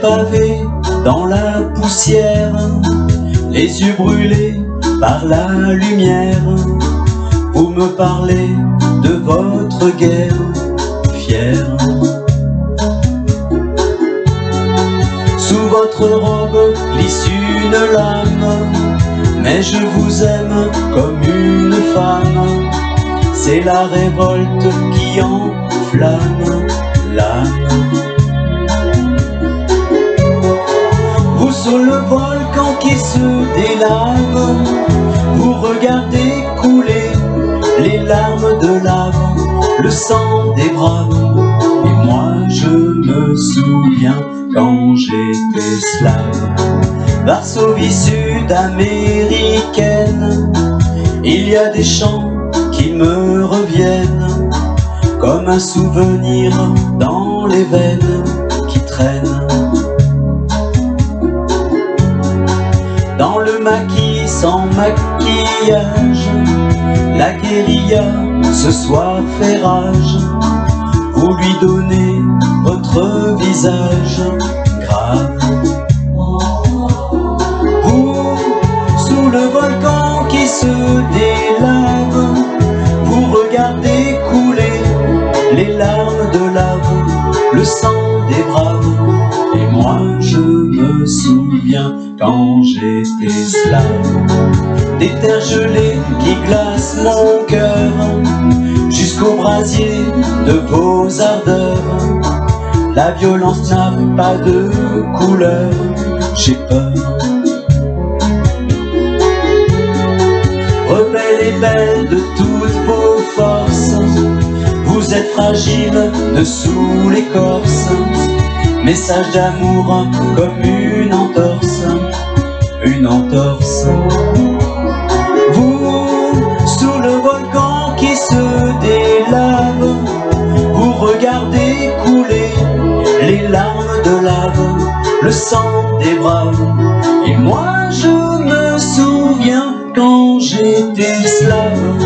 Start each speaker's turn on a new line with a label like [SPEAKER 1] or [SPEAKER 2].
[SPEAKER 1] pavés dans la poussière, les yeux brûlés par la lumière. Vous me parlez de votre guerre fière. Sous votre robe glisse une lame, mais je vous aime comme une femme. C'est la révolte qui enflamme l'âme. Sur le volcan qui se délave, vous regardez couler les larmes de lave, le sang des braves. Et moi je me souviens quand j'étais slave. Varsovie sud-américaine, il y a des chants qui me reviennent comme un souvenir dans les veines qui traînent. Le maquis sans maquillage, la guérilla ce soir fait rage. Vous lui donnez votre visage grave. Vous, sous le volcan qui se délave, vous regardez couler les larmes de lave, le sang des braves. Et moi je me souviens quand j'étais slave, des terres gelées qui glacent mon cœur, jusqu'au brasier de vos ardeurs. La violence n'a pas de couleur, j'ai peur. Rebelle et belle de forces, vous êtes fragile dessous l'écorce. Message d'amour comme une entorse, une entorse. Vous, sous le volcan qui se délave, vous regardez couler les larmes de lave, le sang des braves. Et moi je me souviens quand j'étais slave.